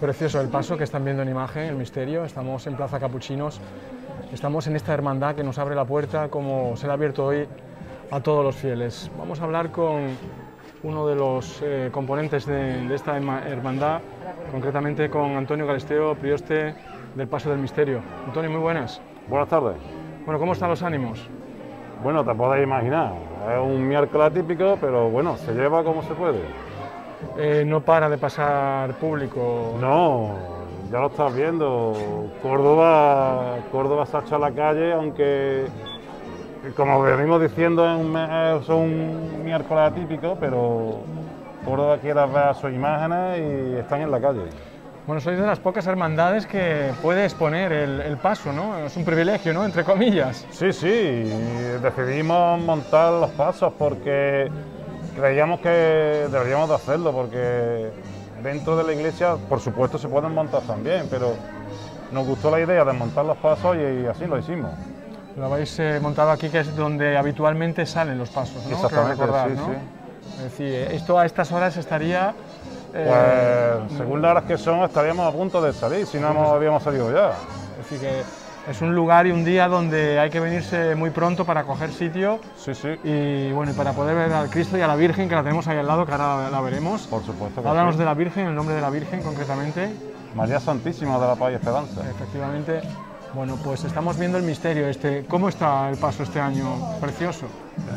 Precioso el paso que están viendo en imagen, el misterio. Estamos en Plaza Capuchinos, estamos en esta hermandad que nos abre la puerta como se le ha abierto hoy a todos los fieles. Vamos a hablar con uno de los eh, componentes de, de esta herma- hermandad, concretamente con Antonio Galisteo, prioste del Paso del Misterio. Antonio, muy buenas. Buenas tardes. Bueno, ¿cómo están los ánimos? Bueno, te podéis imaginar, es un miércoles típico, pero bueno, se lleva como se puede. Eh, no para de pasar público. No, ya lo estás viendo, Córdoba, Córdoba se ha hecho a la calle, aunque como venimos diciendo es un, me- es un miércoles atípico, pero Córdoba quiere ver sus imágenes y están en la calle. Bueno, sois de las pocas hermandades que puede exponer el, el paso, ¿no? Es un privilegio, ¿no? Entre comillas. Sí, sí, decidimos montar los pasos porque creíamos que deberíamos de hacerlo, porque dentro de la iglesia, por supuesto, se pueden montar también, pero nos gustó la idea de montar los pasos y, así lo hicimos. Lo habéis eh, montado aquí, que es donde habitualmente salen los pasos, ¿no? Exactamente, recordar, sí, ¿no? sí. Es decir, esto a estas horas estaría... eh, Pues según las horas que son, estaríamos a punto de salir, si no hemos- habíamos salido ya. Es decir, que es un lugar y un día donde hay que venirse muy pronto para coger sitio Sí, sí, y bueno, y para poder ver al Cristo y a la Virgen, que la tenemos ahí al lado, que ahora la, veremos. por supuesto que Háblanos sí. de la Virgen, el nombre de la Virgen concretamente. María Santísima de la Paz y Esperanza. Efectivamente. Bueno, pues estamos viendo el misterio este. ¿Cómo está el paso este año? Precioso,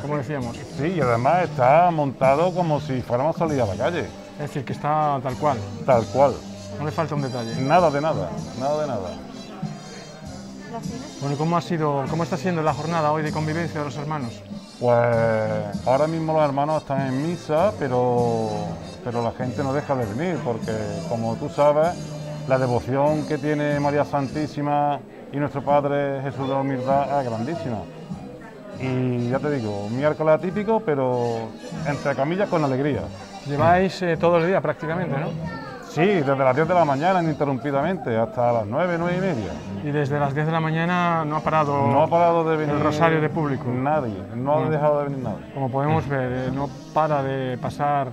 como decíamos. Sí, y además está montado como si fuéramos a salir a la calle, Es decir, que está tal cual. tal cual. No le falta un detalle. Nada de nada, nada de nada. Bueno, ¿y ¿cómo ha sido, cómo está siendo la jornada hoy de convivencia de los hermanos? Pues ahora mismo los hermanos están en misa, pero, pero la gente no deja de venir, porque como tú sabes, la devoción que tiene María Santísima y nuestro Padre Jesús de la Humildad es grandísima. Y ya te digo, un miércoles atípico, pero entre camillas con alegría. Lleváis eh, todo el día prácticamente, ¿no? Sí, desde las 10 de la mañana ininterrumpidamente hasta las 9, 9 y media. Y desde las 10 de la mañana no ha parado, No ha parado de venir el rosario de público. Nadie, no ha dejado de venir nadie. como podemos ver, eh, no para de pasar,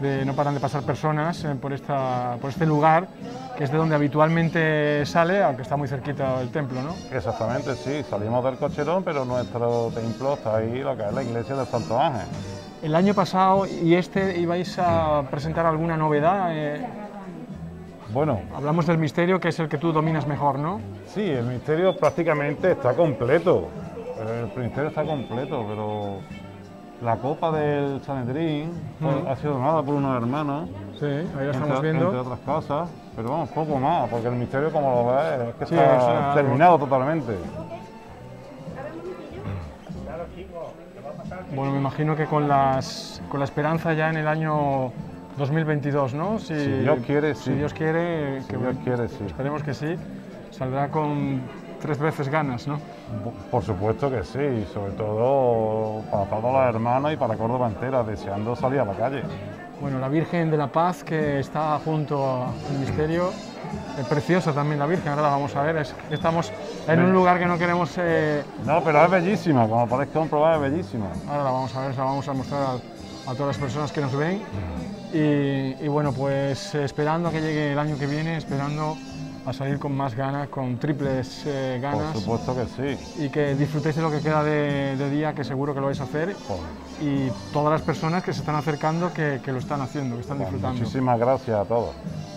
de, no paran de pasar personas eh, por, esta, por este lugar, que es de donde habitualmente sale, aunque está muy cerquita del templo, ¿no? Exactamente, sí, salimos del cocherón, pero nuestro templo está ahí, lo que es la iglesia del Santo Ángel. El año pasado y este ibais a presentar alguna novedad. eh, Bueno, hablamos del misterio, que es el que tú dominas mejor, ¿no? sí, el misterio prácticamente está completo. El misterio está completo, pero la copa del Sanedrín Ujú. ha sido donada por unos hermanos, Sí, ahí lo estamos entre, viendo. entre otras cosas, pero vamos, poco más, porque el misterio, como lo ves, es que Sí, está es algo- terminado totalmente. Bueno, me imagino que con, las, con la esperanza ya en el año 2022, ¿no? Si, Si Dios quiere, Si sí. Dios quiere, Si que Dios quiere, sí. esperemos que sí, saldrá con tres veces ganas, ¿no? Por supuesto que sí, sobre todo para todos los hermanos y para Córdoba entera, deseando salir a la calle. Bueno, la Virgen de la Paz que está junto al misterio, eh, preciosa también la Virgen, ahora la vamos a ver, es- estamos en un lugar que no queremos, eh, No, pero es bellísima, como podéis comprobar, es bellísima. ahora la vamos a ver, se la vamos a mostrar a, a todas las personas que nos ven y, y bueno, pues esperando a que llegue el año que viene, esperando a salir con más ganas, con triples eh, Por ganas supuesto que sí. y que disfrutéis de lo que queda de, de día, que seguro que lo vais a hacer Pues, y todas las personas que se están acercando que, que lo están haciendo, que están pues disfrutando. muchísimas gracias a todos.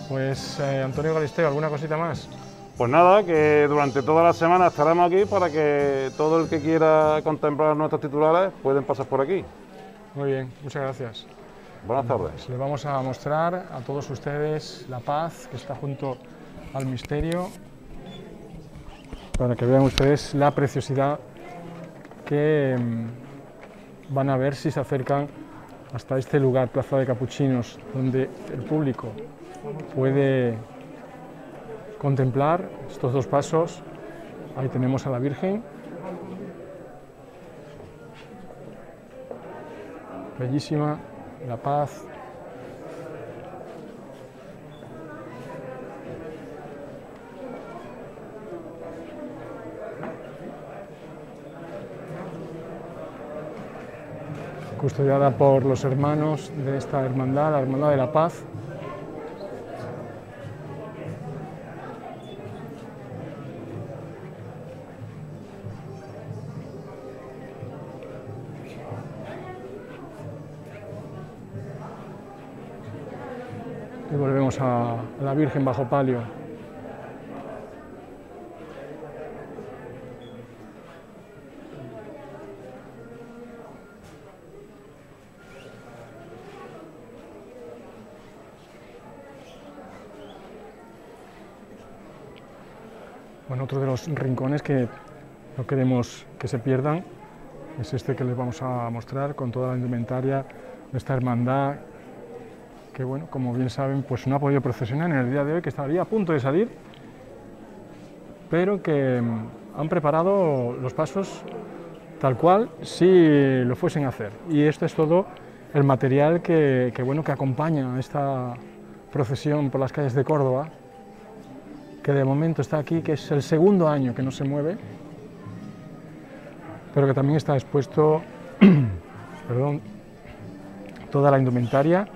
Pues eh, Antonio Galisteo, ¿alguna cosita más? Pues nada, que durante toda la semana estaremos aquí para que todo el que quiera contemplar nuestros titulares pueden pasar por aquí. Muy bien, muchas gracias. Buenas tardes. Pues les vamos a mostrar a todos ustedes la paz que está junto al misterio para que vean ustedes la preciosidad que mm, van a ver si se acercan hasta este lugar, Plaza de Capuchinos, donde el público puede contemplar estos dos pasos. Ahí tenemos a la Virgen. Bellísima, la paz. custodiada por los hermanos de esta hermandad, la Hermandad de la Paz. Y volvemos a la Virgen bajo palio. Bueno, otro de los rincones que no queremos que se pierdan es este que les vamos a mostrar con toda la indumentaria de esta hermandad que, bueno, como bien saben, pues no ha podido procesionar en el día de hoy, que estaría a punto de salir, pero que mm, han preparado los pasos tal cual si lo fuesen a hacer. Y esto es todo el material que, bueno, que acompaña esta procesión por las calles de Córdoba que de momento está aquí, que es el segundo año que no se mueve, pero que también está expuesto perdón, toda la indumentaria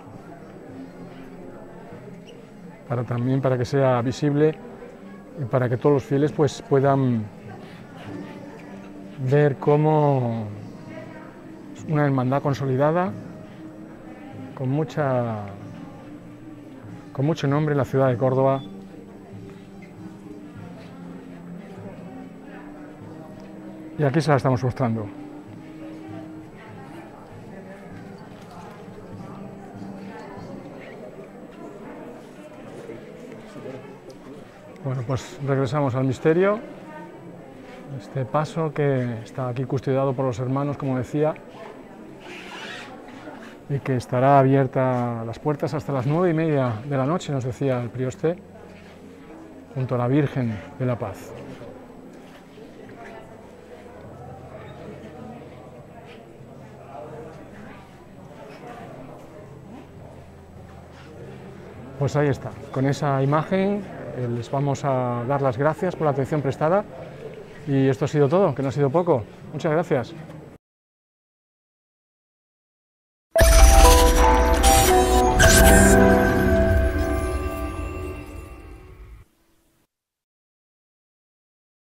para también para que sea visible y para que todos los fieles pues puedan ver cómo una hermandad consolidada con mucha con mucho nombre en la ciudad de Córdoba Y aquí se la estamos mostrando. Bueno, pues regresamos al misterio. Este paso que está aquí custodiado por los hermanos, como decía, y que estará abierta las puertas hasta las nueve y media de la noche, nos decía el prioste, junto a la Virgen de la Paz. Pues ahí está, con esa imagen les vamos a dar las gracias por la atención prestada y esto ha sido todo, que no ha sido poco. Muchas gracias.